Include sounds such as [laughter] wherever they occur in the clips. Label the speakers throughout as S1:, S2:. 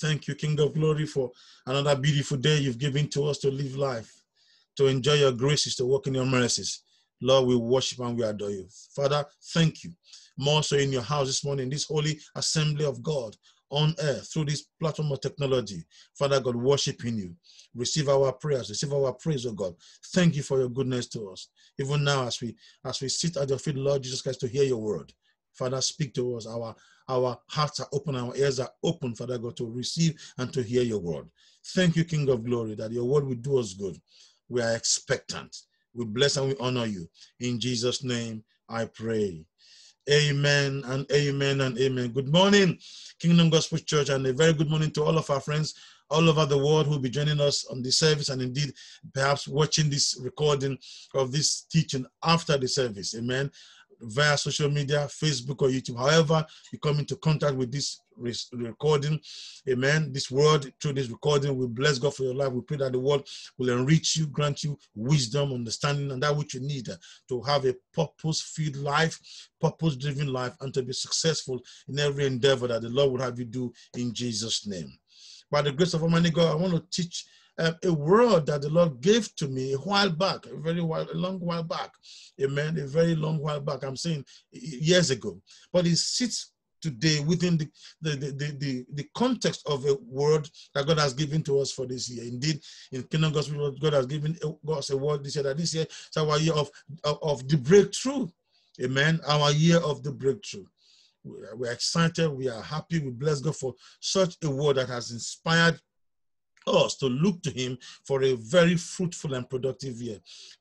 S1: Thank you, King of Glory, for another beautiful day you've given to us to live life, to enjoy your graces, to walk in your mercies. Lord, we worship and we adore you. Father, thank you. More so in your house this morning, this holy assembly of God on earth through this platform of technology. Father God, worshiping you. Receive our prayers, receive our praise, oh God. Thank you for your goodness to us. Even now, as we as we sit at your feet, Lord Jesus Christ, to hear your word. Father, speak to us. Our our hearts are open, our ears are open, Father God, to receive and to hear your word. Thank you, King of Glory, that your word will do us good. We are expectant. We bless and we honor you. In Jesus' name, I pray. Amen and amen and amen. Good morning, Kingdom Gospel Church, and a very good morning to all of our friends all over the world who will be joining us on the service and indeed perhaps watching this recording of this teaching after the service. Amen via social media, Facebook or YouTube. However, you come into contact with this recording, amen. This word through this recording, we bless God for your life. We pray that the word will enrich you, grant you wisdom, understanding, and that which you need to have a purpose-filled life, purpose-driven life, and to be successful in every endeavor that the Lord will have you do in Jesus' name. By the grace of Almighty God, I want to teach uh, a word that the Lord gave to me a while back, a very while, a long while back. Amen. A very long while back. I'm saying years ago. But it sits today within the, the, the, the, the, context of a word that God has given to us for this year. Indeed, in Kingdom Gospel, God has given us a word this year that this year is our year of, of, of the breakthrough. Amen. Our year of the breakthrough. We're excited. We are happy. We bless God for such a word that has inspired us to look to him for a very fruitful and productive year,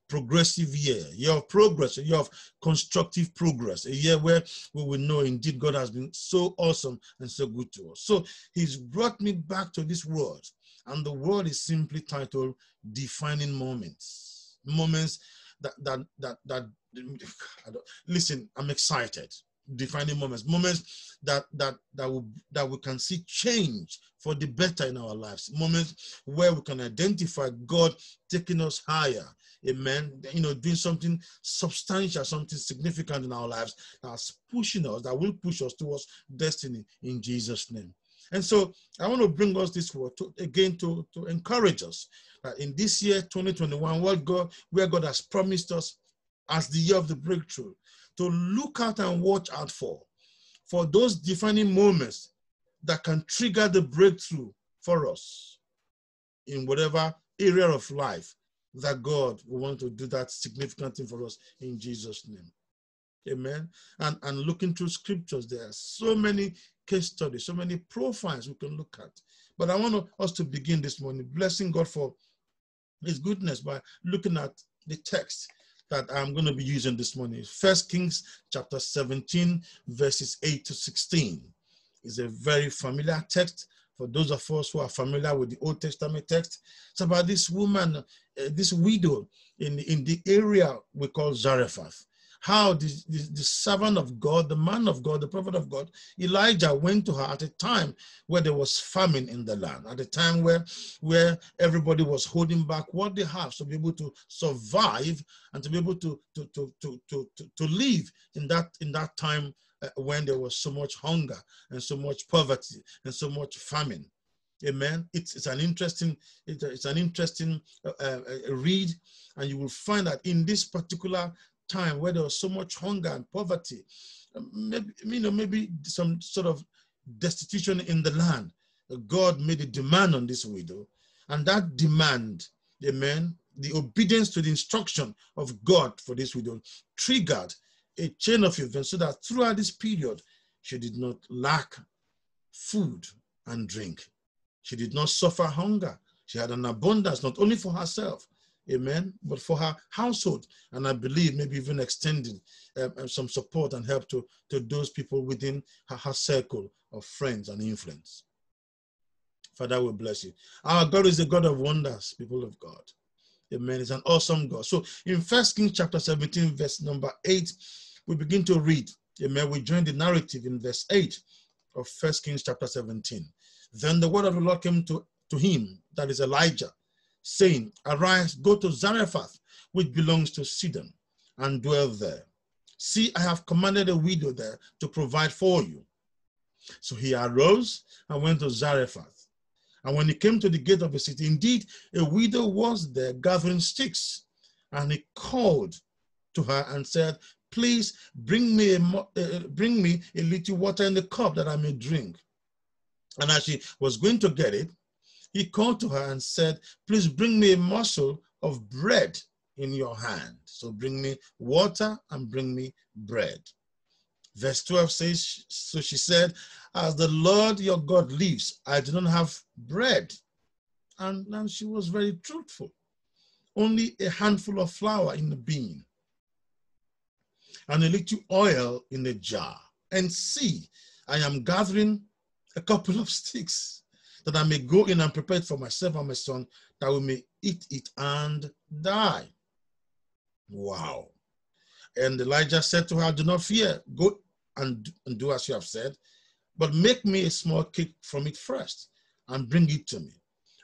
S1: progressive year, year of progress, year of constructive progress, a year where we will know indeed God has been so awesome and so good to us. So he's brought me back to this word, and the word is simply titled Defining Moments. Moments that that that that [sighs] listen, I'm excited defining moments, moments that that that we that we can see change for the better in our lives, moments where we can identify God taking us higher. Amen. You know, doing something substantial, something significant in our lives that's pushing us, that will push us towards destiny in Jesus' name. And so I want to bring us this word to, again to, to encourage us that in this year, 2021, what God, where God has promised us as the year of the breakthrough, to look out and watch out for, for those defining moments that can trigger the breakthrough for us in whatever area of life that God will want to do that significant thing for us in Jesus' name. Amen. And, and looking through scriptures, there are so many case studies, so many profiles we can look at. But I want us to begin this morning blessing God for his goodness by looking at the text that I'm going to be using this morning. First Kings chapter 17, verses 8 to 16 is a very familiar text for those of us who are familiar with the Old Testament text. It's about this woman, uh, this widow in, in the area we call Zarephath how the, the, the, servant of God, the man of God, the prophet of God, Elijah went to her at a time where there was famine in the land, at a time where, where everybody was holding back what they have to be able to survive and to be able to, to, to, to, to, to, to live in that, in that time uh, when there was so much hunger and so much poverty and so much famine. Amen. It's, it's an interesting it's, an interesting uh, uh, read, and you will find that in this particular time where there was so much hunger and poverty, um, maybe, you know, maybe some sort of destitution in the land, God made a demand on this widow. And that demand, amen, the obedience to the instruction of God for this widow triggered a chain of events so that throughout this period, she did not lack food and drink. She did not suffer hunger. She had an abundance, not only for herself, amen, but for her household. And I believe maybe even extending uh, some support and help to, to those people within her, her circle of friends and influence. Father, we bless you. Our God is a God of wonders, people of God. Amen. It's an awesome God. So in First Kings chapter 17, verse number 8, we begin to read. Amen. We join the narrative in verse 8 of First Kings chapter 17. Then the word of the Lord came to, to him, that is Elijah, saying, Arise, go to Zarephath, which belongs to Sidon, and dwell there. See, I have commanded a widow there to provide for you. So he arose and went to Zarephath. And when he came to the gate of the city, indeed a widow was there gathering sticks. And he called to her and said, Please bring me a, uh, bring me a little water in the cup that I may drink. And as she was going to get it, he called to her and said, Please bring me a morsel of bread in your hand. So bring me water and bring me bread. Verse 12 says, So she said, As the Lord your God lives, I do not have bread. And, and she was very truthful. Only a handful of flour in the bean and a little oil in a jar. And see, I am gathering a couple of sticks that I may go in and prepare it for myself and my son, that we may eat it and die. Wow. And Elijah said to her, Do not fear, go and, and do as you have said, but make me a small cake from it first and bring it to me.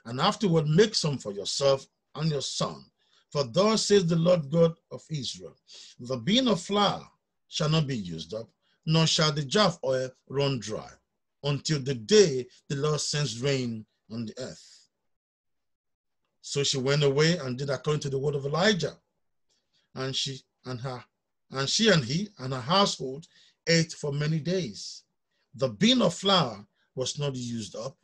S1: And afterward, make some for yourself and your son. For thus says the Lord God of Israel The bean of flour shall not be used up, nor shall the jar of oil run dry, until the day the Lord sends rain on the earth. So she went away and did according to the word of Elijah. And she and her and she and he and her household ate for many days. The bean of flour was not used up,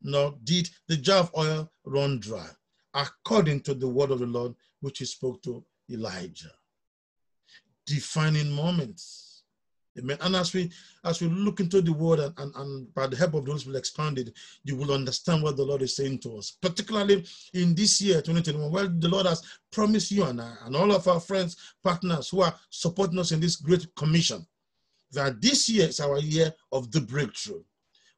S1: nor did the jar of oil run dry, according to the word of the Lord which he spoke to Elijah. Defining moments. Amen. And as we as we look into the word and, and, and by the help of those will expand it, you will understand what the Lord is saying to us, particularly in this year, 2021, where the Lord has promised you and I and all of our friends, partners who are supporting us in this great commission, that this year is our year of the breakthrough.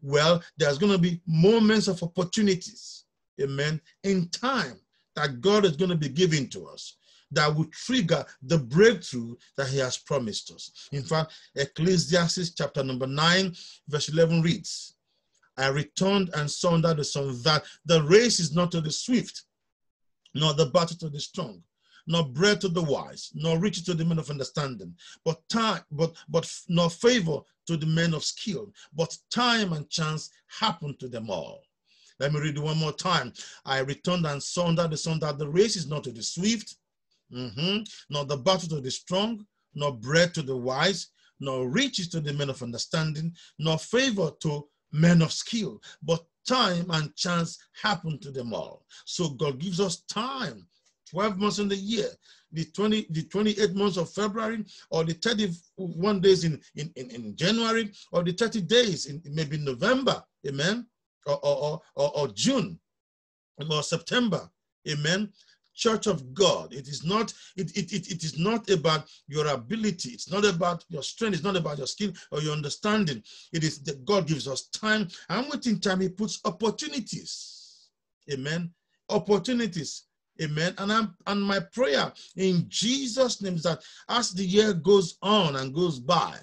S1: Well, there's going to be moments of opportunities, amen, in time that God is going to be giving to us that will trigger the breakthrough that he has promised us. In fact, Ecclesiastes chapter number 9, verse 11 reads, I returned and saw under the sun that the race is not to the swift, nor the battle to the strong, nor bread to the wise, nor riches to the men of understanding, but time, but but nor favor to the men of skill, but time and chance happen to them all. Let me read it one more time. I returned and saw under the sun that the race is not to the swift, mm-hmm, nor the battle to the strong, nor bread to the wise, nor riches to the men of understanding, nor favor to men of skill, but time and chance happen to them all. So God gives us time 12 months in the year, the 20, the 28 months of February, or the 31 days in, in, in, in January, or the 30 days in maybe November, amen, or, or, or, or June, or September, amen. Church of God. It is not, it, it, it, it is not about your ability. It's not about your strength. It's not about your skill or your understanding. It is that God gives us time. And within time, He puts opportunities. Amen. Opportunities Amen. And I'm and my prayer in Jesus' name is that as the year goes on and goes by,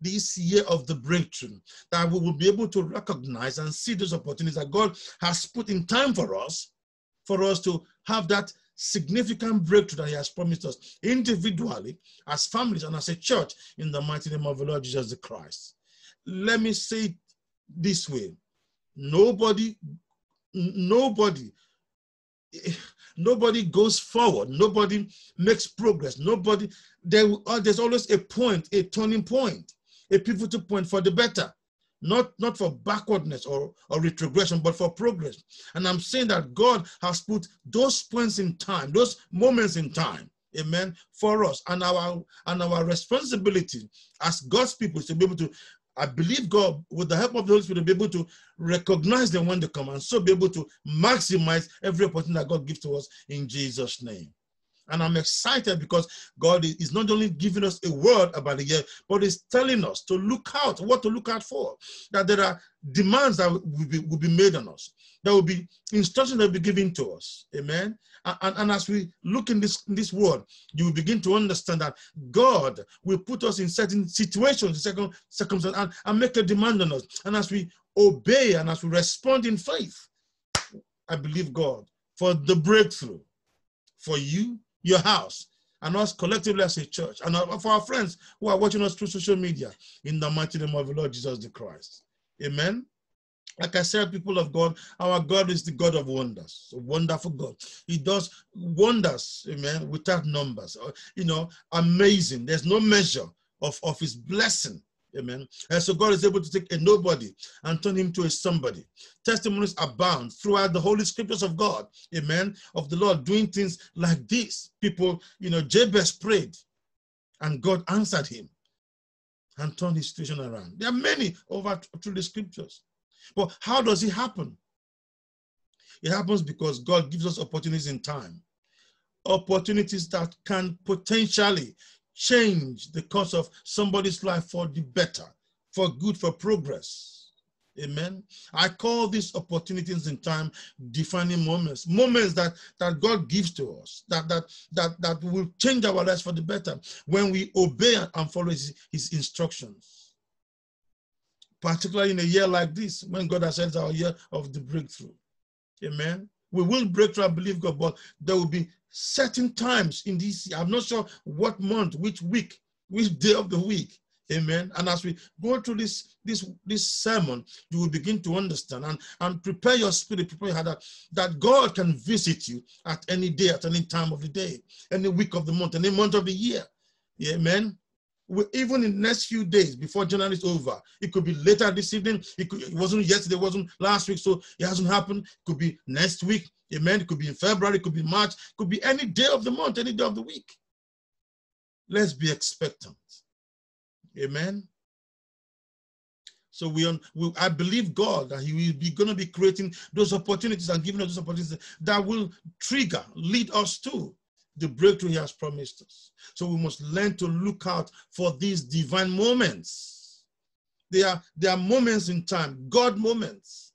S1: this year of the breakthrough, that we will be able to recognize and see those opportunities that God has put in time for us, for us to have that significant breakthrough that He has promised us individually, as families, and as a church in the mighty name of the Lord Jesus Christ. Let me say it this way. Nobody, nobody [laughs] nobody goes forward. Nobody makes progress. Nobody there, uh, there's always a point a turning point a pivotal point for the better not not for backwardness or, or retrogression but for progress and i'm saying that god has put those points in time those moments in time amen for us and our and our responsibility as god's people is to be able to I believe God, with the help of the Holy Spirit, will be able to recognize them when they come and so be able to maximize every opportunity that God gives to us in Jesus' name. And I'm excited because God is not only giving us a word about the year, but He's telling us to look out, what to look out for. That there are demands that will be, will be made on us. There will be instructions that will be given to us. Amen. And, and, as we look in this, in this world, you will begin to understand that God will put us in certain situations, certain circumstances, and, and make a demand on us. And as we obey and as we respond in faith, I believe God for the breakthrough for you, your house, and us collectively as a church, and for our friends who are watching us through social media, in the mighty name of the Lord Jesus the Christ. Amen. Like I said, people of God, our God is the God of wonders, a wonderful God. He does wonders, amen, without numbers. Uh, you know, amazing. There's no measure of, of his blessing. Amen. And so God is able to take a nobody and turn him to a somebody. Testimonies abound throughout the holy scriptures of God. Amen. Of the Lord doing things like this. People, you know, Jabez prayed and God answered him and turned his situation around. There are many over through the scriptures. But how does it happen? It happens because God gives us opportunities in time, opportunities that can potentially change the course of somebody's life for the better, for good, for progress. Amen. I call these opportunities in time defining moments, moments that, that God gives to us, that, that, that, that will change our lives for the better when we obey and follow his, his instructions particularly in a year like this, when God has said our year of the breakthrough. Amen. We will break through and believe God, but there will be certain times in this. I'm not sure what month, which week, which day of the week. Amen. And as we go through this this this sermon, you will begin to understand and, and prepare your spirit, prepare your heart that, that God can visit you at any day, at any time of the day, any week of the month, any month of the year. Amen even in the next few days before January is over, it could be later this evening. It, could, it wasn't yesterday, it wasn't last week, so it hasn't happened. It could be next week. Amen. It could be in February, it could be March, it could be any day of the month, any day of the week. Let's be expectant. Amen. So we, we, I believe God that He will be going to be creating those opportunities and giving us those opportunities that will trigger, lead us to the breakthrough he has promised us. So we must learn to look out for these divine moments. They are, they are moments in time, God moments,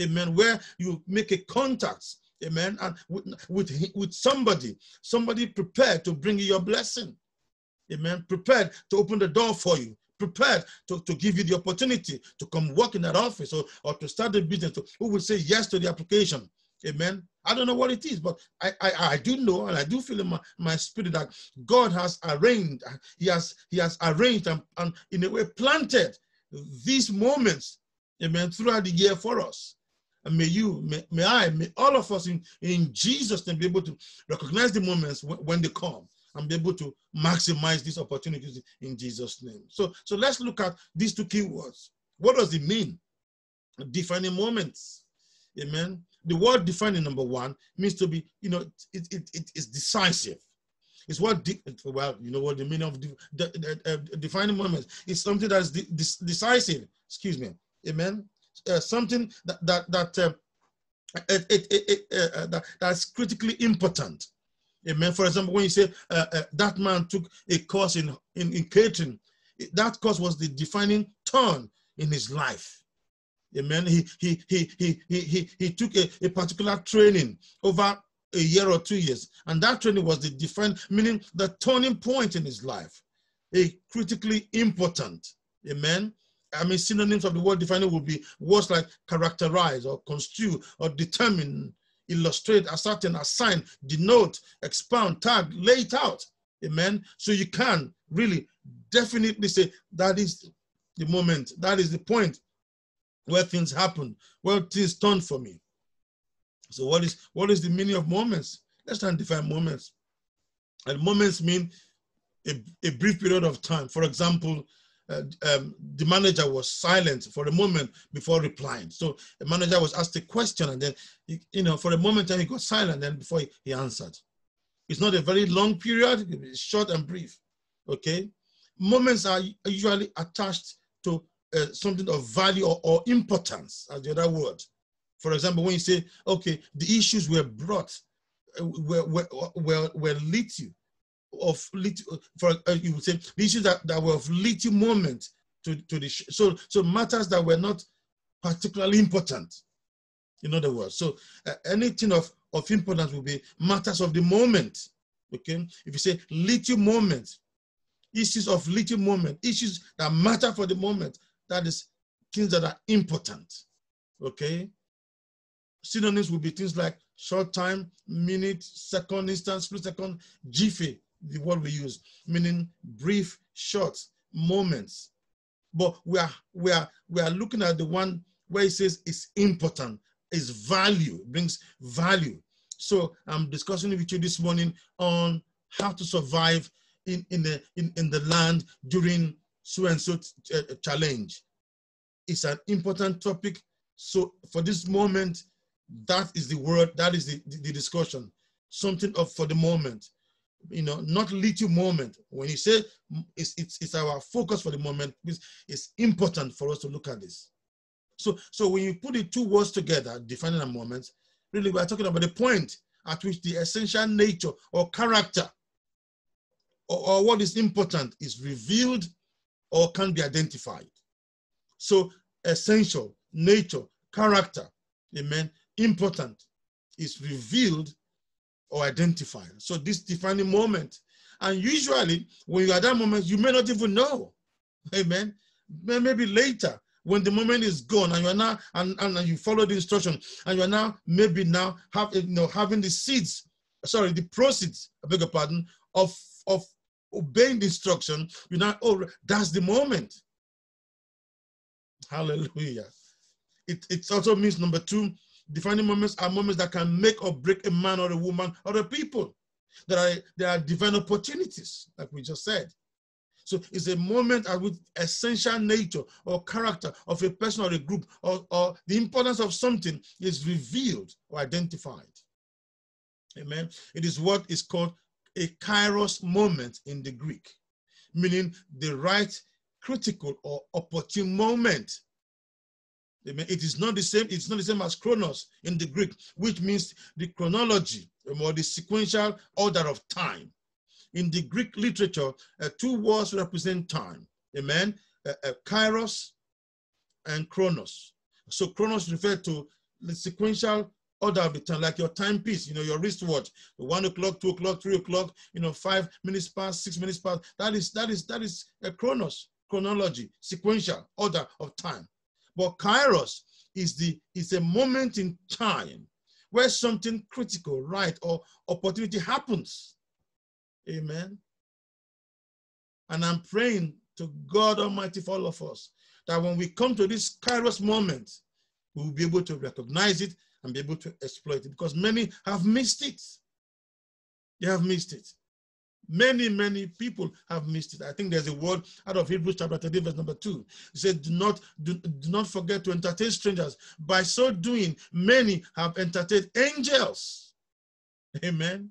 S1: amen, where you make a contact, amen, and with, with, with somebody, somebody prepared to bring you your blessing, amen, prepared to open the door for you, prepared to, to give you the opportunity to come work in that office or, or to start a business, to, who will say yes to the application, amen, I don't know what it is, but I, I, I do know and I do feel in my, my spirit that God has arranged, He has He has arranged and, and in a way planted these moments, amen, throughout the year for us. And may you, may, may I, may all of us in, in Jesus name be able to recognize the moments when, when they come and be able to maximize these opportunities in Jesus' name. So, so let's look at these two key words. What does it mean? Defining moments. Amen the word defining number one means to be, you know, it, it, it is decisive. It's what, de- well, you know what the meaning of de- de- de- uh, defining moments is something that is de- decisive. Excuse me. Amen. Uh, something that that that uh, it, it, it, uh, that, that's critically important. Amen. For example, when you say uh, uh, that man took a course in, in, in catering, that course was the defining turn in his life. Amen. He he he he he he, took a, a particular training over a year or two years, and that training was the define, meaning the turning point in his life, a critically important. Amen. I mean, synonyms of the word defining would be words like characterize or construe or determine, illustrate, ascertain, assign, denote, expound, tag, lay it out. Amen. So you can really definitely say that is the moment, that is the point where things happen, where things turn for me. So what is what is the meaning of moments? Let's try and define moments. And moments mean a, a brief period of time. For example, uh, um, the manager was silent for a moment before replying. So the manager was asked a question, and then he, you know for a moment, and he got silent. Then before he, he answered, it's not a very long period; it's short and brief. Okay, moments are usually attached to uh, something of value or, or importance, as the other word. For example, when you say, okay, the issues were brought, uh, were, were, were, were little, of little, for uh, you would say, the issues that, that were of little moment to, to the, so, so matters that were not particularly important, in other words. So uh, anything of, of importance will be matters of the moment, okay? If you say little moment, issues of little moment, issues that matter for the moment, that is things that are important. Okay? Synonyms will be things like short time, minute, second, instant, split second, jiffy, the word we use, meaning brief, short moments. But we are we are we are looking at the one where it says it's important, it's value, brings value. So I'm discussing with you this morning on how to survive in, in, the, in, in the land during so and so uh, challenge. It's an important topic. So for this moment, that is the word, that is the, the, the discussion. Something of for the moment you know, not little moment. When you say mm, it's, it's, it's our focus for the moment, it's, it's important for us to look at this. So, so when you put the two words together, defining a moment, really we're talking about the point at which the essential nature or character or, or what is important is revealed or can be identified. So essential, nature, character, amen, important is revealed or identified. So this defining moment. And usually when you're at that moment, you may not even know. Amen. Maybe later when the moment is gone and you're now and, and you follow the instruction and you're now maybe now have you know having the seeds, sorry, the proceeds, I beg your pardon, of of obeying the instruction, you know, oh, that's the moment. Hallelujah. It, it also means number two, Defining moments are moments that can make or break a man or a woman or a people. There are, there are divine opportunities, like we just said. So it's a moment at which essential nature or character of a person or a group or, or the importance of something is revealed or identified. Amen. It is what is called a kairos moment in the Greek, meaning the right critical or opportune moment it is not the same, it's not the same as chronos in the Greek, which means the chronology or the sequential order of time. In the Greek literature, uh, two words represent time. Amen. Uh, uh, kairos and chronos. So chronos refers to the sequential order of the time, like your timepiece, you know, your wristwatch, one o'clock, two o'clock, three o'clock, you know, five minutes past, six minutes past. That is that is that is a chronos, chronology, sequential order of time. But kairos is the is a moment in time where something critical, right, or opportunity happens. Amen. And I'm praying to God Almighty for all of us that when we come to this kairos moment, we will be able to recognize it and be able to exploit it because many have missed it. They have missed it. Many, many people have missed it. I think there's a word out of Hebrews chapter 13, verse number 2. It said, do not, do, do not forget to entertain strangers. By so doing, many have entertained angels. Amen.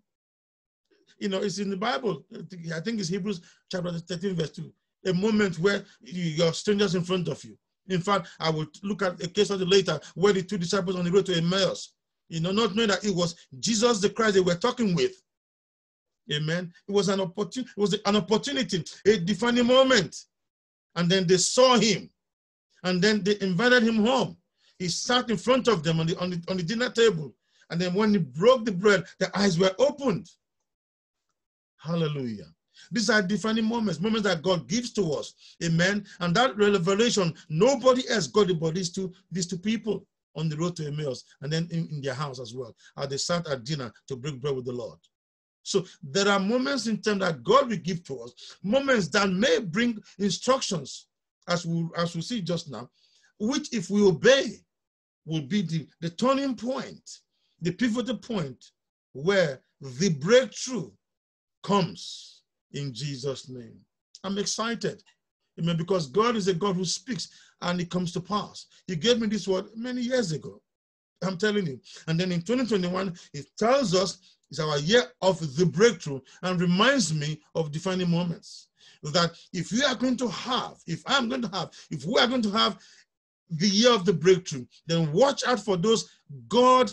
S1: You know, it's in the Bible. I think it's Hebrews chapter 13, verse 2. A moment where you, are strangers in front of you. In fact, I will look at a case of study later where the two disciples on the road to Emmaus, you know, not knowing that it was Jesus the Christ they were talking with. Amen. It was an opportunity, it was an opportunity, a defining moment. And then they saw him. And then they invited him home. He sat in front of them on the, on the, on the dinner table. And then when he broke the bread, their eyes were opened. Hallelujah. These are defining moments, moments that God gives to us. Amen. And that revelation, nobody else got it but these two, these two people on the road to Emmaus and then in, in their house as well. As they sat at dinner to break bread with the Lord. So there are moments in time that God will give to us, moments that may bring instructions, as we as we see just now, which if we obey, will be the, the turning point, the pivotal point where the breakthrough comes in Jesus' name. I'm excited. Amen. Because God is a God who speaks and it comes to pass. He gave me this word many years ago. I'm telling you. And then in 2021, it tells us it's our year of the breakthrough and reminds me of defining moments. That if we are going to have, if I'm going to have, if we are going to have the year of the breakthrough, then watch out for those God,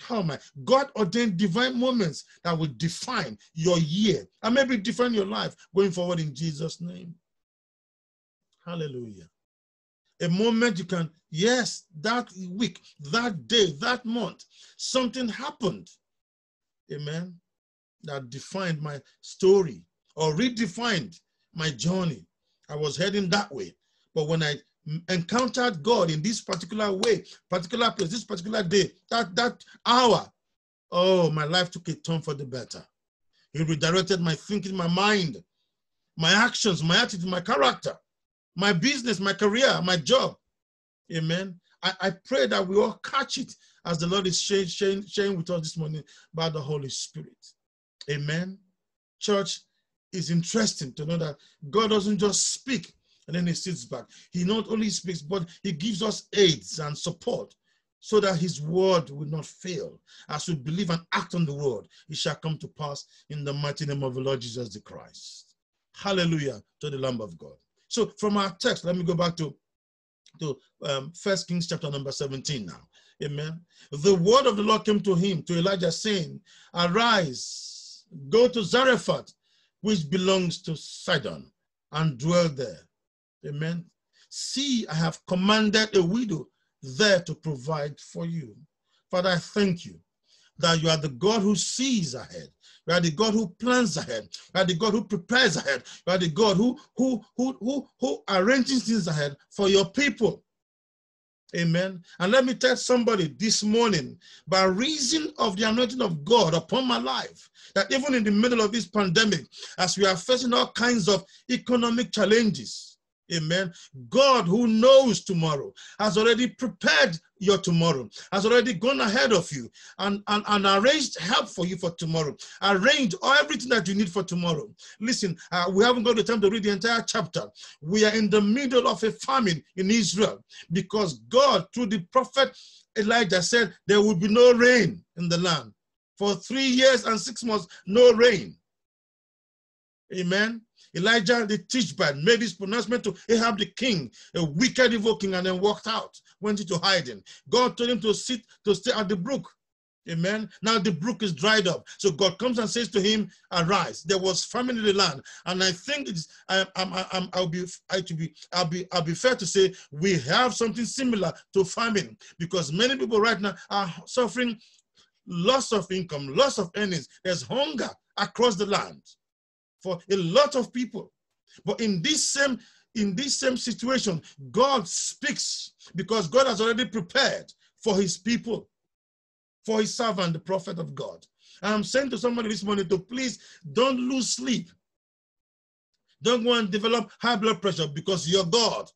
S1: how I? God ordained divine moments that will define your year and maybe define your life going forward in Jesus' name. Hallelujah. A moment you can, yes, that week, that day, that month, something happened amen, that defined my story or redefined my journey. I was heading that way. But when I encountered God in this particular way, particular place, this particular day, that, that hour, oh, my life took a turn for the better. He redirected my thinking, my mind, my actions, my attitude, my character, my business, my career, my job. Amen. I, I pray that we all catch it as the Lord is sharing, sharing, sharing with us this morning by the Holy Spirit. Amen. Church, it's interesting to know that God doesn't just speak and then he sits back. He not only speaks, but he gives us aids and support so that his word will not fail. As we believe and act on the word, it shall come to pass in the mighty name of the Lord Jesus the Christ. Hallelujah to the Lamb of God. So from our text, let me go back to to um, First Kings chapter number 17 now. Amen. The word of the Lord came to him, to Elijah, saying, Arise, go to Zarephath, which belongs to Sidon, and dwell there. Amen. See, I have commanded a widow there to provide for you. Father, I thank you that you are the God who sees ahead. You are the God who plans ahead. You are the God who prepares ahead. You are the God who who who who, who arranges things ahead for your people. Amen. And let me tell somebody this morning, by reason of the anointing of God upon my life, that even in the middle of this pandemic, as we are facing all kinds of economic challenges, Amen. God who knows tomorrow has already prepared your tomorrow, has already gone ahead of you and, and, and arranged help for you for tomorrow. Arranged everything that you need for tomorrow. Listen, uh, we haven't got the time to read the entire chapter. We are in the middle of a famine in Israel because God, through the prophet Elijah, said there will be no rain in the land. For three years and six months, no rain. Amen. Elijah the Tishbite made his pronouncement to Ahab the king, a wicked evil king, and then walked out, went into hiding. God told him to sit, to stay at the brook. Amen. Now the brook is dried up. So God comes and says to him, Arise. There was famine in the land. And I think it's I, I'm, I'll be I to be I'll be I'll be fair to say we have something similar to famine because many people right now are suffering loss of income, loss of earnings. There's hunger across the land for a lot of people. But in this same in this same situation, God speaks because God has already prepared for his people, for his servant, the prophet of God. I'm saying to somebody this morning to please don't lose sleep. Don't go and develop high blood pressure because you're God.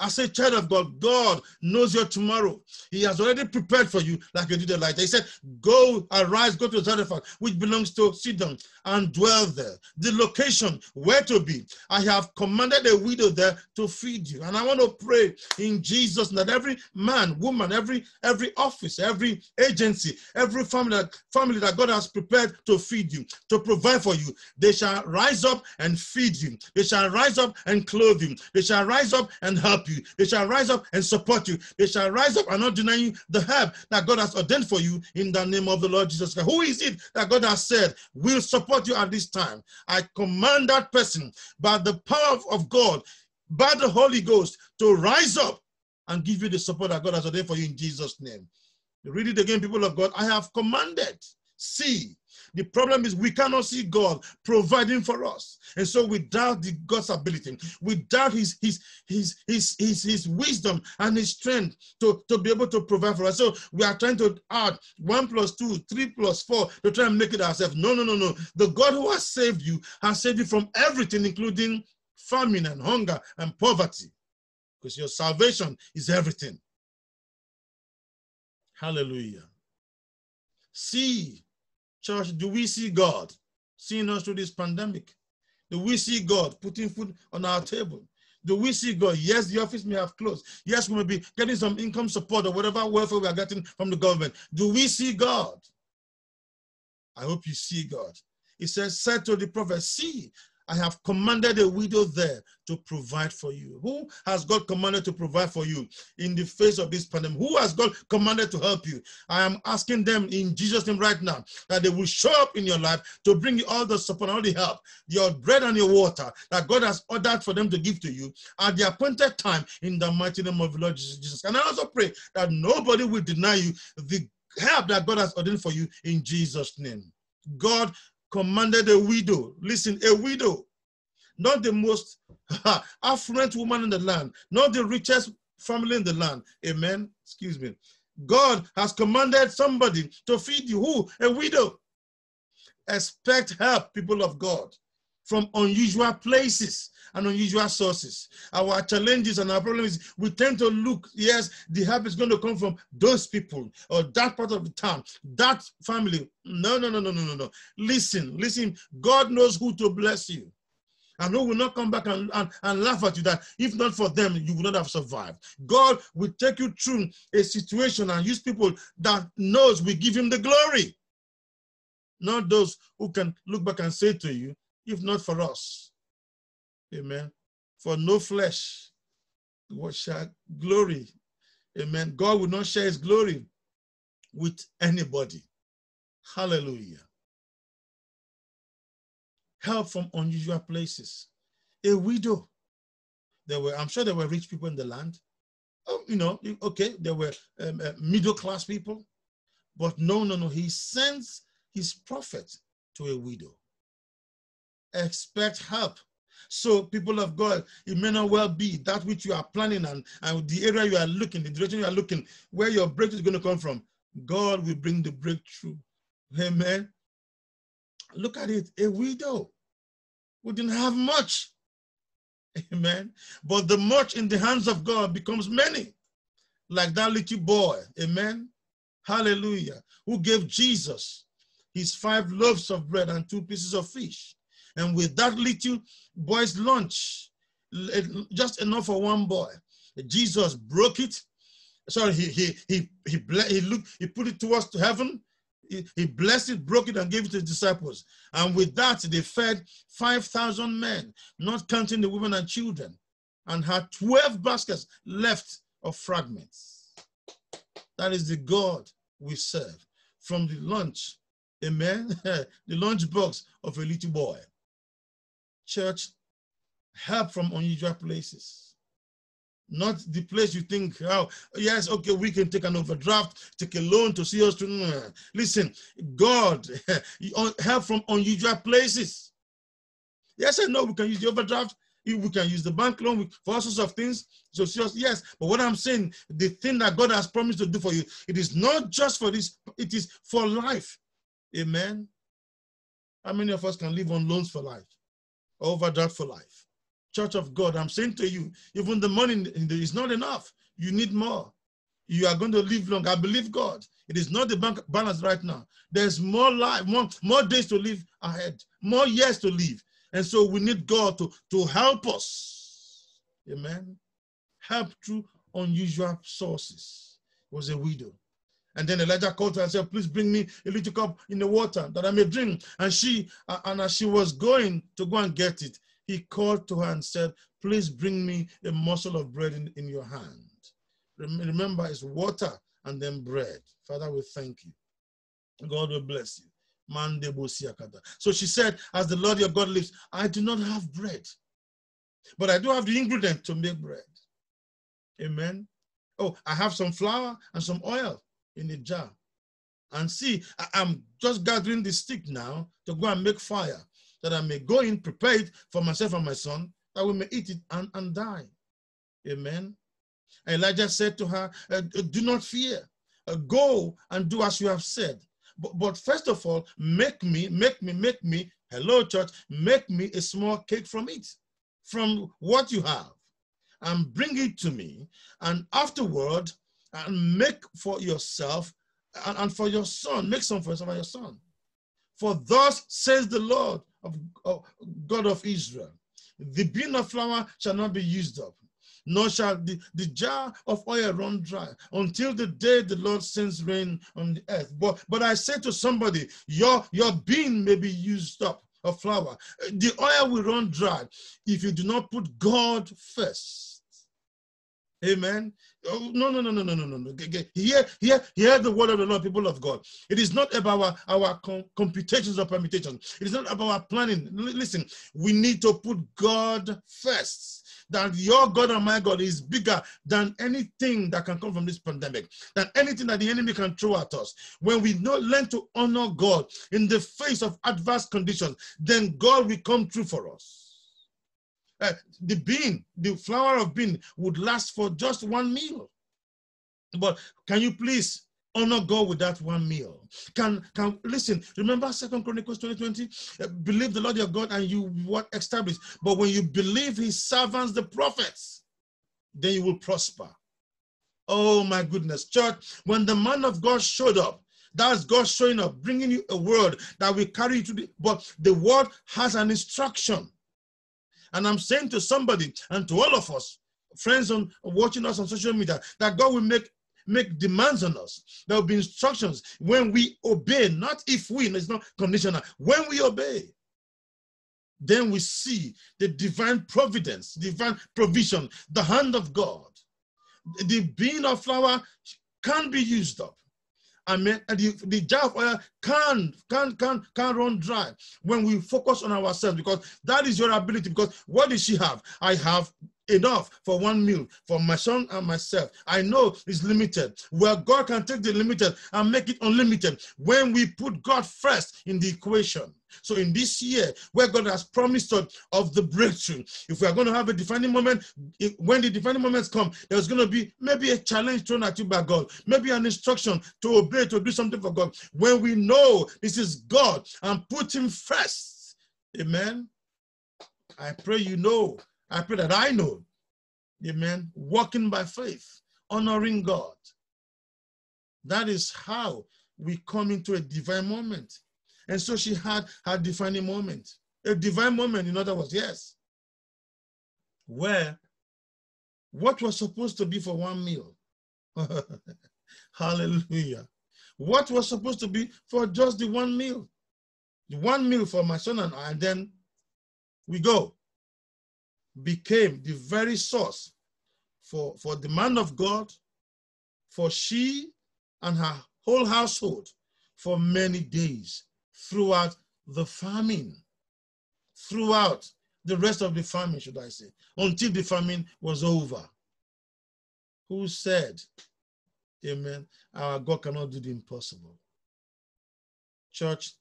S1: As a child of God, God knows your tomorrow. He has already prepared for you, like he did Elijah. He said, Go, arise, go to Zarephath, which belongs to Sidon, and dwell there. The location where to be. I have commanded a widow there to feed you. And I want to pray in Jesus that every man, woman, every every office, every agency, every family, family that God has prepared to feed you, to provide for you, they shall rise up and feed you. They shall rise up and clothe you. They shall rise up and you. They shall rise up and support you. They shall rise up and not deny you the help that God has ordained for you in the name of the Lord Jesus Christ. Who is it that God has said will support you at this time? I command that person by the power of God, by the Holy Ghost, to rise up and give you the support that God has ordained for you in Jesus' name. Read it again, people of God. I have commanded. See, the problem is we cannot see God providing for us. And so we doubt the God's ability. We doubt his his his his his, his wisdom and his strength to, to be able to provide for us. So we are trying to add one plus two, three plus four to try and make it ourselves. No, no, no, no. The God who has saved you has saved you from everything, including famine and hunger and poverty. Because your salvation is everything. Hallelujah. See Church, do we see God seeing us through this pandemic? Do we see God putting food on our table? Do we see God? Yes, the office may have closed. Yes, we may be getting some income support or whatever welfare we are getting from the government. Do we see God? I hope you see God. He says, said to the prophet, see, I have commanded a widow there to provide for you. Who has God commanded to provide for you in the face of this pandemic? Who has God commanded to help you? I am asking them in Jesus' name right now that they will show up in your life to bring you all the support, all the help, your bread and your water that God has ordered for them to give to you at the appointed time in the mighty name of the Lord Jesus. And I also pray that nobody will deny you the help that God has ordained for you in Jesus' name. God commanded a widow, listen, a widow, not the most [laughs] affluent woman in the land, not the richest family in the land. Amen. Excuse me. God has commanded somebody to feed you. Who? A widow. Expect help, people of God. From unusual places and unusual sources. Our challenges and our problems, we tend to look, yes, the help is going to come from those people or that part of the town, that family. No, no, no, no, no, no, no. Listen, listen. God knows who to bless you. And who will not come back and, and, and laugh at you that if not for them, you would not have survived. God will take you through a situation and use people that knows we give him the glory. Not those who can look back and say to you, if not for us. Amen. For no flesh what shall glory. Amen. God will not share his glory with anybody. Hallelujah. Help from unusual places. A widow. There were, I'm sure there were rich people in the land. Oh, you know, okay, there were um, uh, middle class people. But no, no, no. He sends his prophet to a widow expect help. So, people of God, it may not well be that which you are planning and, and the area you are looking, the direction you are looking, where your breakthrough is going to come from. God will bring the breakthrough. Amen. Look at it a widow who didn't have much. Amen. But the much in the hands of God becomes many, like that little boy. Amen. Hallelujah. Who gave Jesus his five loaves of bread and two pieces of fish. And with that little boy's lunch, eh, just enough for one boy, Jesus broke it. Sorry, he he he he he looked, he put it towards to heaven. He, he blessed it, broke it, and gave it to his disciples. And with that, they fed 5,000 men, not counting the women and children, and had 12 baskets left of fragments. That is the God we serve. From the lunch, amen, [laughs] the lunch box of a little boy church, help from unusual places. Not the place you think, oh, yes, okay, we can take an overdraft, take a loan to see us through. Listen, God, [laughs] help from unusual places. Yes and no, we can use the overdraft, we can use the bank loan for all sorts of things. So yes, but what I'm saying, the thing that God has promised to do for you, it is not just for this, it is for life. Amen. How many of us can live on loans for life? Overdraft for life. Church of God, I'm saying to you, even the money is not enough. You need more. You are going to live long. I believe God. It is not the bank balance right now. There's more life, more, more days to live ahead, more years to live. And so we need God to, to help us. Amen. Help through unusual sources. It was a widow. And then Elijah called her and said, Please bring me a little cup in the water that I may drink. And she, and as she was going to go and get it, he called to her and said, Please bring me a morsel of bread in, in your hand. Remember, it's water and then bread. Father, we thank you. God will bless you. So she said, As the Lord your God lives, I do not have bread, but I do have the ingredient to make bread. Amen. Oh, I have some flour and some oil in a jar. And see, I, am just gathering the stick now to go and make fire, that I may go in, prepare it for myself and my son, that we may eat it and, and die. Amen. Elijah said to her, uh, Do not fear. Uh, go and do as you have said. But, but first of all, make me, make me, make me, hello, church, make me a small cake from it, from what you have, and bring it to me. And afterward, and make for yourself and, and for your son. Make some for yourself and your son. For thus says the Lord of, of God of Israel, the bin of flour shall not be used up, nor shall the, the jar of oil run dry until the day the Lord sends rain on the earth. But but I say to somebody, your your bin may be used up of flour. The oil will run dry if you do not put God first. Amen. Oh, no, no, no, no, no, no, no, no. Hear, hear, hear the word of the Lord, people of God. It is not about our, our computations or permutations. It is not about our planning. L- listen, we need to put God first. That your God and my God is bigger than anything that can come from this pandemic, than anything that the enemy can throw at us. When we know, learn to honor God in the face of adverse conditions, then God will come through for us. Uh, the bean, the flour of bean would last for just one meal. But can you please honor God with that one meal. Can can listen, remember Second Chronicles 2020? Uh, believe the Lord your God and you what established. But when you believe his servants, the prophets, then you will prosper. Oh my goodness, church, when the man of God showed up, that's God showing up, bringing you a word that will carry you to the, but the word has an instruction. And I'm saying to somebody and to all of us, friends on watching us on social media, that God will make make demands on us. There will be instructions when we obey, not if we, it's not conditional. When we obey, then we see the divine providence, divine provision, the hand of God. The bean of flour can be used up. I mean, the, the jar of oil can, can, can, can run dry when we focus on ourselves because that is your ability. Because what did she have? I have enough for one meal for my son and myself. I know it's limited. Well, God can take the limited and make it unlimited when we put God first in the equation. So in this year, where God has promised us of the breakthrough, if we are going to have a defining moment, if, when the defining moments come, there's going to be maybe a challenge thrown at you by God, maybe an instruction to obey, to do something for God. When we know this is God and put Him first, Amen. I pray you know I pray that I know, amen, walking by faith, honoring God. That is how we come into a divine moment. And so she had her defining moment. A divine moment, in other words, yes. Where what was supposed to be for one meal, [laughs] hallelujah. What was supposed to be for just the one meal, the one meal for my son and I, and then we go became the very source for, for the man of God, for she and her whole household for many days throughout the famine, throughout the rest of the famine, should I say, until the famine was over. Who said, Amen, our God cannot do the impossible? Church,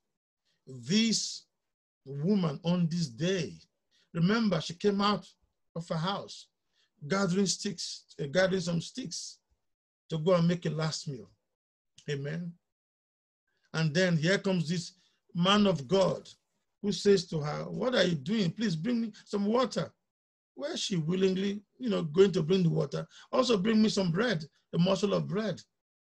S1: this woman on this day Remember, she came out of her house gathering sticks, uh, gathering some sticks to go and make a last meal. Amen. And then here comes this man of God who says to her, What are you doing? Please bring me some water. Where she willingly, you know, going to bring the water. Also bring me some bread, a morsel of bread.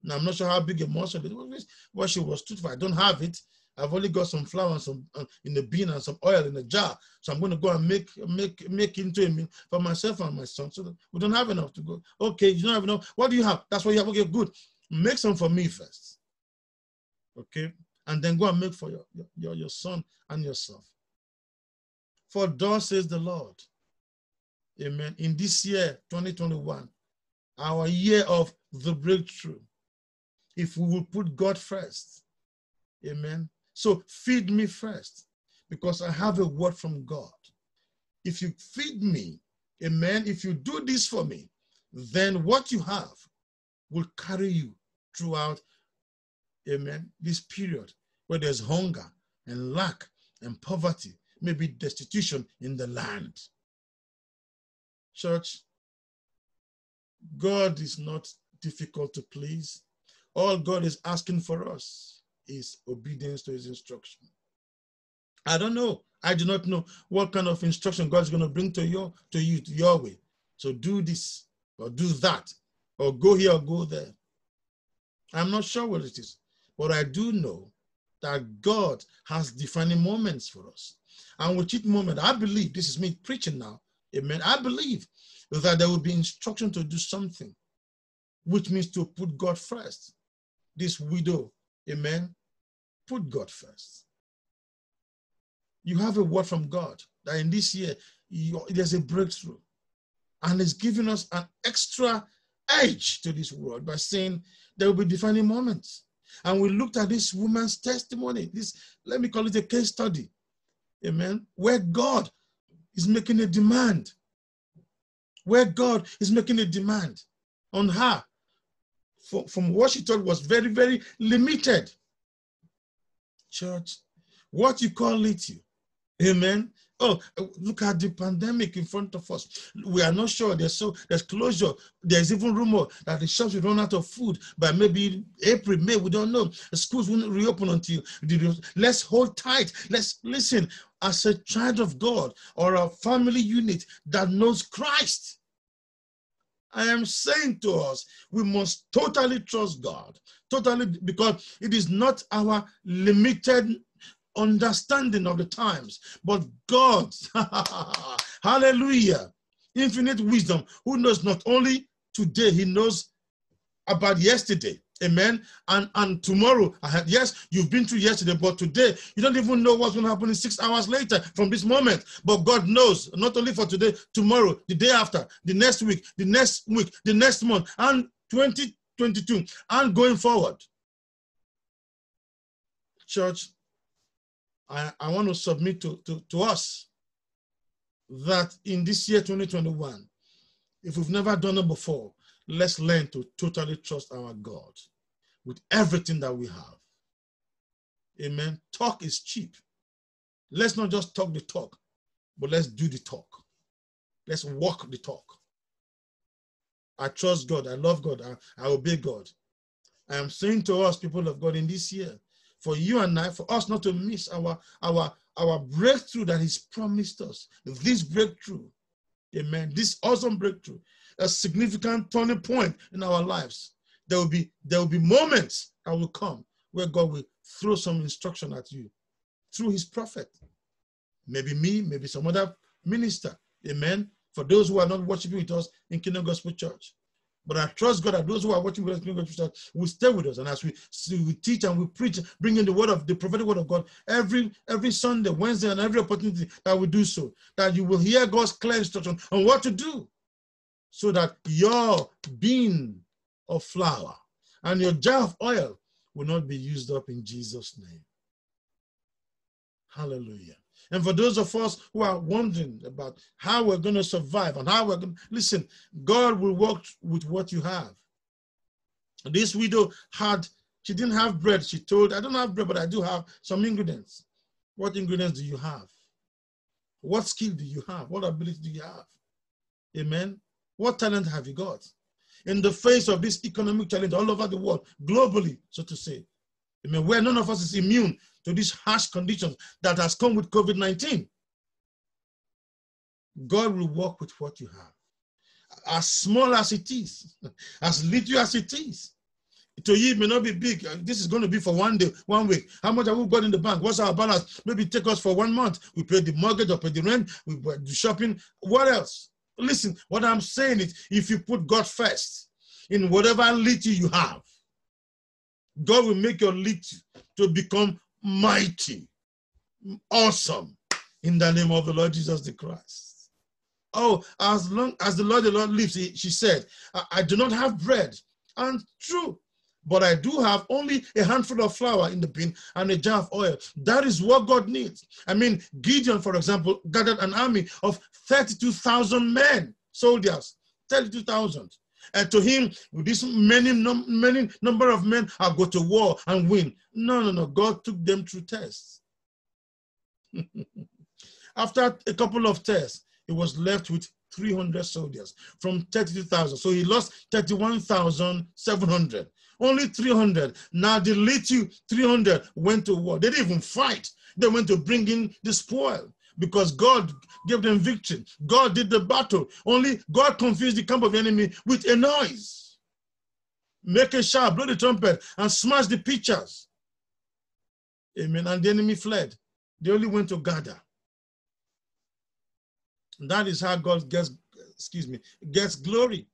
S1: Now I'm not sure how big a morsel it was, but she was too, truthful. I don't have it. I've only got some flour and some uh, in the bin and some oil in the jar. So I'm going to go and make make make into a meal for myself and my son. So we don't have enough to go. Okay, you don't have enough. What do you have? That's what you have. Okay, good. Make some for me first. Okay, and then go and make for your your, your son and yourself. For thus says the Lord. Amen. In this year, 2021, our year of the breakthrough, if we will put God first, amen, so feed me first because I have a word from God. If you feed me, amen, if you do this for me, then what you have will carry you throughout, amen, this period where there's hunger and lack and poverty, maybe destitution in the land. Church, God is not difficult to please. All God is asking for us is obedience to his instruction. I don't know. I do not know what kind of instruction God's going to bring to your to you, to your way. So do this or do that or go here or go there. I'm not sure what it is, but I do know that God has defining moments for us. And with each moment, I believe, this is me preaching now, amen. I believe that there will be instruction to do something, which means to put God first. This widow, amen, Put God first. You have a word from God that in this year there's a breakthrough. And it's giving us an extra edge to this world by saying there will be defining moments. And we looked at this woman's testimony. This, let me call it a case study. Amen. Where God is making a demand. Where God is making a demand on her for, from what she thought was very, very limited church, what you call it you. amen, Oh, look at the pandemic in front of us. We are not sure. There's so there's closure. There's even rumor that the shops will run out of food by maybe April, May. We don't know. The schools won't reopen until. Let's hold tight. Let's listen. As a child of God or a family unit that knows Christ, I am saying to us, we must totally trust God. Totally, because it is not our limited understanding of the times, but God's, [laughs] hallelujah, infinite wisdom, who knows not only today, he knows about yesterday. Amen. And and tomorrow, yes, you've been through yesterday, but today you don't even know what's going to happen in six hours later from this moment. But God knows not only for today, tomorrow, the day after, the next week, the next week, the next month, and 2022, and going forward. Church, I, I want to submit to, to, to us that in this year 2021, if we've never done it before, let's learn to totally trust our God with everything that we have. Amen. Talk is cheap. Let's not just talk the talk, but let's do the talk. Let's walk the talk. I trust God. I love God. I, I obey God. I am saying to us, people of God, in this year, for you and I, for us not to miss our, our, our breakthrough that He's promised us. This breakthrough, amen, this awesome breakthrough, a significant turning point in our lives. There will be there will be moments that will come where God will throw some instruction at you through His prophet. Maybe me, maybe some other minister. Amen. For those who are not worshiping with us in Kingdom Gospel Church. But I trust God that those who are watching with us Kingdom Gospel Church will stay with us. And as we, we teach and we preach, bring in the word of the prophetic word of God every every Sunday, Wednesday, and every opportunity that we do so, that you will hear God's clear instruction on what to do so that your bean of flour and your jar of oil will not be used up in Jesus' name. Hallelujah. And for those of us who are wondering about how we're going to survive and how we're going to listen, God will work with what you have. This widow had, she didn't have bread. She told, I don't have bread, but I do have some ingredients. What ingredients do you have? What skill do you have? What ability do you have? Amen. What talent have you got? In the face of this economic challenge all over the world, globally, so to say, Amen. Where none of us is immune to these harsh conditions that has come with COVID 19. God will work with what you have. As small as it is, [laughs] as little as it is. To you, it may not be big. This is going to be for one day, one week. How much have we got in the bank? What's our balance? Maybe take us for one month. We pay the mortgage or pay the rent, we do shopping. What else? Listen, what I'm saying is if you put God first in whatever little you have, God will make your little to become mighty, awesome, in the name of the Lord Jesus the Christ. Oh, as long as the Lord the Lord lives, she said, I, I do not have bread. And true, but I do have only a handful of flour in the bin and a jar of oil. That is what God needs. I mean, Gideon, for example, gathered an army of 32,000 men, soldiers, 32,000. And to him, this many, num- many number of men, I'll go to war and win. No, no, no. God took them through tests. [laughs] After a couple of tests, he was left with 300 soldiers from 32,000. So he lost 31,700. Only 300. Now the little 300 went to war. They didn't even fight. They went to bring in the spoil because God gave them victory. God did the battle. Only God confused the camp of the enemy with a noise. Make a shout, blow the trumpet, and smash the pitchers. Amen. And the enemy fled. They only went to gather. That is how God gets, excuse me, gets glory.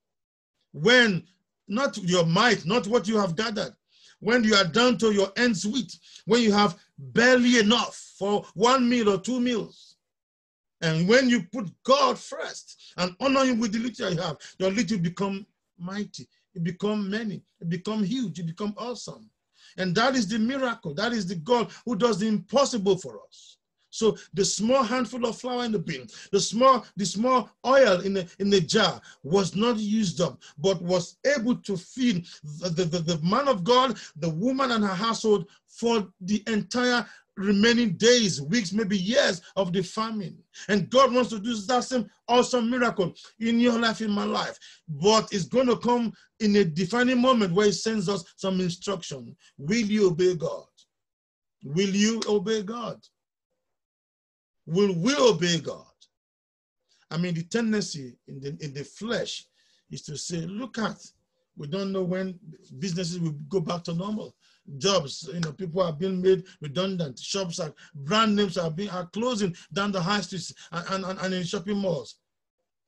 S1: When not your might, not what you have gathered, when you are down to your ends with, when you have barely enough for one meal or two meals, and when you put God first and honor him with the little you have, your little become mighty. It become many. It become huge. It become awesome. And that is the miracle. That is the God who does the impossible for us. So the small handful of flour in the bin, the small, the small oil in the in the jar was not used up, but was able to feed the, the, the, the man of God, the woman and her household for the entire remaining days, weeks, maybe years of the famine. And God wants to do that same awesome miracle in your life, in my life. But it's going to come in a defining moment where He sends us some instruction. Will you obey God? Will you obey God? Will we obey God? I mean, the tendency in the in the flesh is to say, look at, we don't know when businesses will go back to normal jobs. You know, people are being made redundant. Shops are brand names are being are closing down the high streets and, and, and in shopping malls.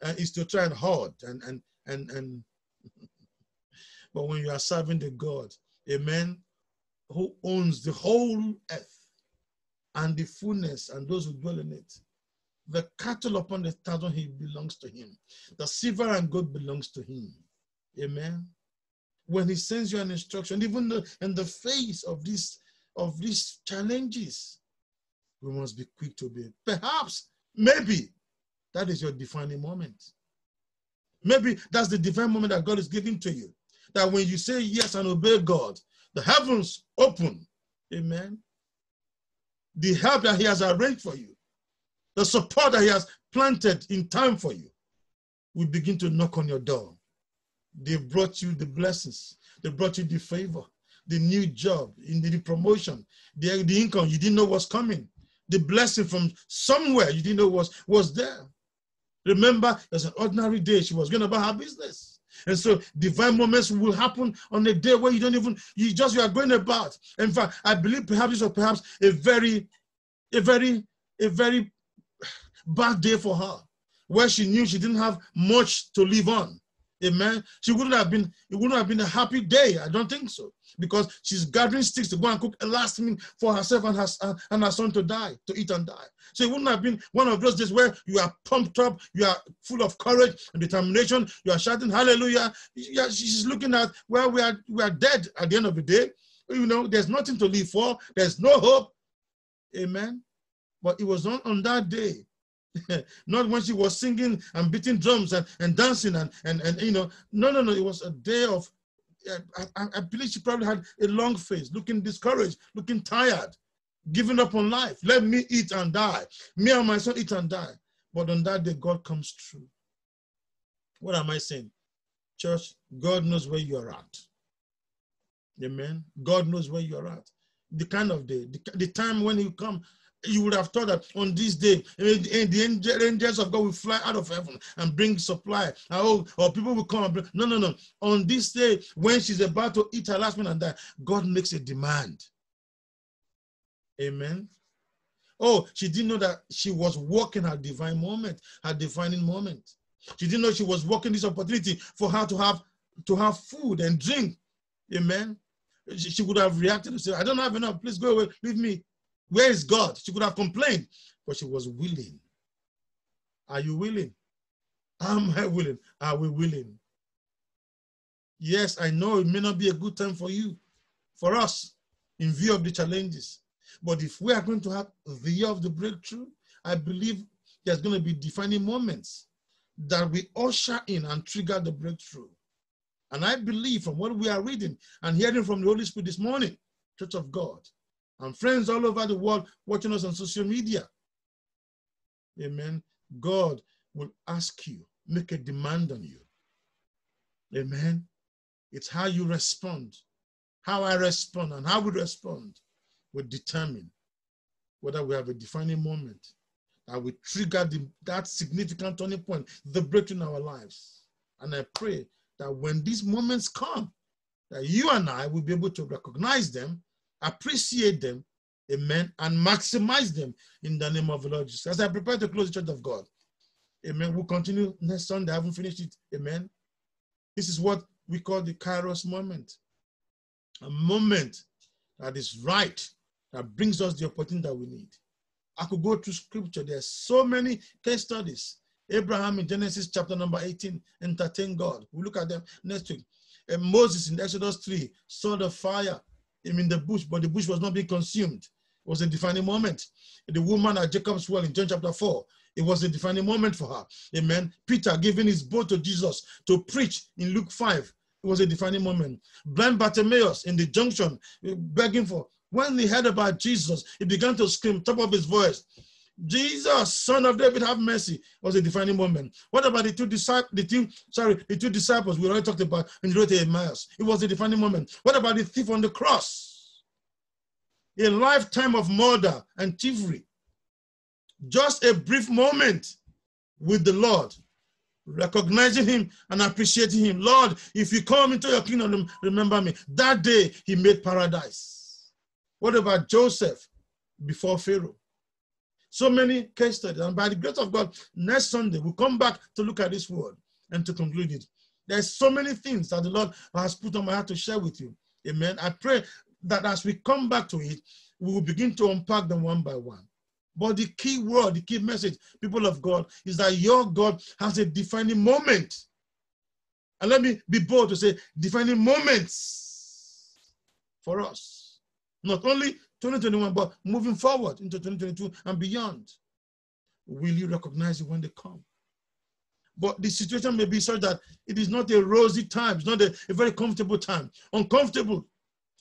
S1: Uh, and it's to try and hoard and and and and [laughs] but when you are serving the God, a man who owns the whole earth and the fullness and those who dwell in it. The cattle upon the thousand he belongs to him. The silver and gold belongs to him. Amen when he sends you an instruction, even in the face of these of these challenges, we must be quick to obey. Perhaps, maybe, that is your defining moment. Maybe that's the divine moment that God is giving to you. That when you say yes and obey God, the heavens open. Amen. The help that He has arranged for you, the support that He has planted in time for you, will begin to knock on your door. They brought you the blessings. They brought you the favor, the new job, in the, promotion, the, the income you didn't know was coming, the blessing from somewhere you didn't know was, was there. Remember, it's an ordinary day. She was going about her business. And so divine moments will happen on a day where you don't even, you just, you are going about. In fact, I believe perhaps this was perhaps a very, a very, a very bad day for her, where she knew she didn't have much to live on. Amen. She wouldn't have been, it wouldn't have been a happy day. I don't think so. Because she's gathering sticks to go and cook a last meal for herself and her, and her son to die, to eat and die. So it wouldn't have been one of those days where you are pumped up, you are full of courage and determination, you are shouting hallelujah. She's looking at well, we are we are dead at the end of the day. You know, there's nothing to live for, there's no hope. Amen. But it was on, on that day [laughs] not when she was singing and beating drums and, and dancing and, and, and, you know, no, no, no. It was a day of, I, I believe she probably had a long face, looking discouraged, looking tired, giving up on life. Let me eat and die. Me and my son eat and die. But on that day, God comes true. What am I saying? Church, God knows where you're at. Amen. God knows where you're at. The kind of day, the, the time when you come you would have thought that on this day, eh, eh, the angels of God will fly out of heaven and bring supply. Oh, or people will come bring. No, no, no. On this day, when she's about to eat her last meal and die, God makes a demand. Amen. Oh, she didn't know that she was walking her divine moment, her defining moment. She didn't know she was walking this opportunity for her to have to have food and drink. Amen. She, she would have reacted and said, I don't have enough. Please go away. Leave me. Where is God? She could have complained, but she was willing. Are you willing? Am I willing? Are we willing? Yes, I know it may not be a good time for you, for us, in view of the challenges. But if we are going to have the year of the breakthrough, I believe there's going to be defining moments that we usher in and trigger the breakthrough. And I believe from what we are reading and hearing from the Holy Spirit this morning, Church of God, and friends all over the world watching us on social media. Amen. God will ask you, make a demand on you. Amen. It's how you respond. How I respond and how we respond will determine whether we have a defining moment that will trigger the, that significant turning point, the breakthrough in our lives. And I pray that when these moments come, that you and I will be able to recognize them appreciate them, amen, and maximize them in the name of the Lord Jesus. As I prepare to close the church of God, amen, we'll continue next Sunday. I haven't finished it, amen. This is what we call the Kairos moment, a moment that is right, that brings us the opportunity that we need. I could go through scripture. There's so many case studies. Abraham in Genesis chapter number 18, entertain God. We'll look at them next week. And Moses in Exodus 3 saw the fire in the bush, but the bush was not being consumed. It was a defining moment. The woman at Jacob's well in John chapter 4, it was a defining moment for her. Amen. Peter giving his boat to Jesus to preach in Luke 5. It was a defining moment. Blind Bartimaeus in the junction, begging for When he heard about Jesus, he began to scream top of his voice, Jesus, son of David, have mercy, was a defining moment. What about the two disciples, the two, sorry, the two disciples we already talked about in the road to Emmaus? It was a defining moment. What about the thief on the cross? A lifetime of murder and thievery. Just a brief moment with the Lord, recognizing him and appreciating him. Lord, if you come into your kingdom, remember me. That day he made paradise. What about Joseph before Pharaoh? So many case studies. And by the grace of God, next Sunday, we'll come back to look at this word and to conclude it. There's so many things that the Lord has put on my heart to share with you. Amen. I pray that as we come back to it, we will begin to unpack them one by one. But the key word, the key message, people of God, is that your God has a defining moment. And let me be bold to say, defining moments for us. Not only 2021, but moving forward into 2022 and beyond. Will you recognize it when they come? But the situation may be such that it is not a rosy time, it's not a, a very comfortable time, uncomfortable.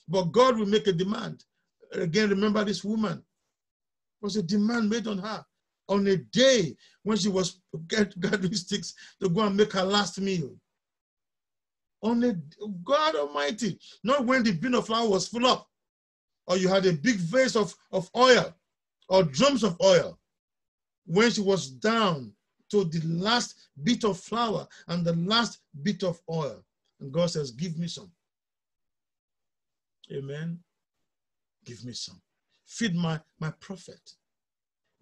S1: But God will make a demand. Again, remember this woman was a demand made on her on a day when she was gathering sticks to go and make her last meal. On a God Almighty, not when the bin of flour was full up, or you had a big vase of, of oil or drums of oil. When she was down to the last bit of flour and the last bit of oil, and God says, Give me some. Amen. Give me some feed my, my prophet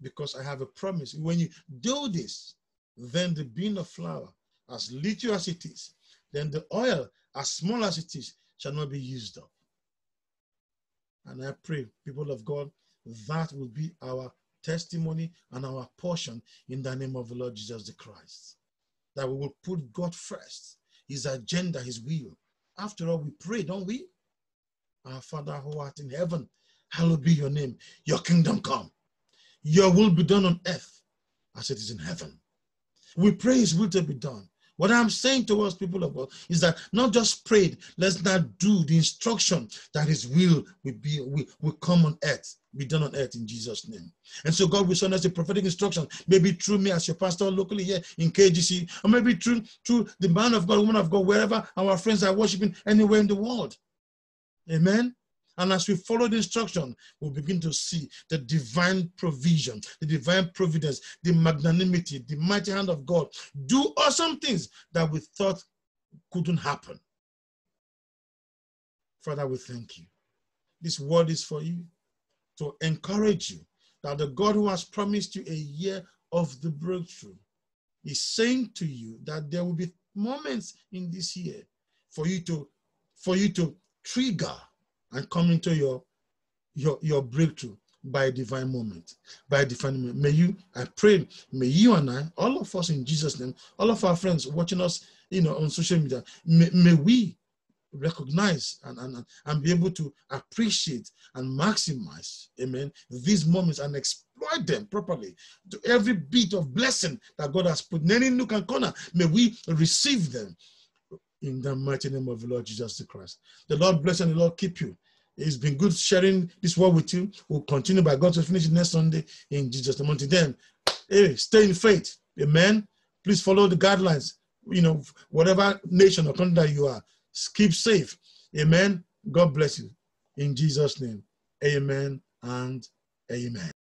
S1: because I have a promise. When you do this, then the bean of flour, as little as it is, then the oil, as small as it is, shall not be used up. And I pray, people of God, that will be our testimony and our portion in the name of the Lord Jesus the Christ. That we will put God first, his agenda, his will. After all, we pray, don't we? Our Father who art in heaven, hallowed be your name. Your kingdom come. Your will be done on earth as it is in heaven. We pray his will to be done. What I'm saying to us, people of God, is that not just prayed, let's not do the instruction that his will will be will, will come on earth, be done on earth in Jesus' name. And so God will send us a prophetic instruction, maybe through me as your pastor locally here in KGC, or maybe through through the man of God, woman of God, wherever our friends are worshiping anywhere in the world. Amen. And as we follow the instruction, we'll begin to see the divine provision, the divine providence, the magnanimity, the mighty hand of God do awesome things that we thought couldn't happen. Father, we thank you. This word is for you to encourage you that the God who has promised you a year of the breakthrough is saying to you that there will be moments in this year for you to for you to trigger and come into your your your breakthrough by divine moment, by divine moment. May you, I pray, may you and I, all of us in Jesus' name, all of our friends watching us, you know, on social media, may, may we recognize and, and, and be able to appreciate and maximize, amen, these moments and exploit them properly to every bit of blessing that God has put in any nook and corner. May we receive them in the mighty name of the Lord Jesus Christ. The Lord bless and the Lord keep you. It's been good sharing this word with you. We'll continue by God to finish next Sunday in Jesus' name. Until then, hey, stay in faith. Amen. Please follow the guidelines. You know, whatever nation or country that you are, keep safe. Amen. God bless you. In Jesus' name. Amen and amen.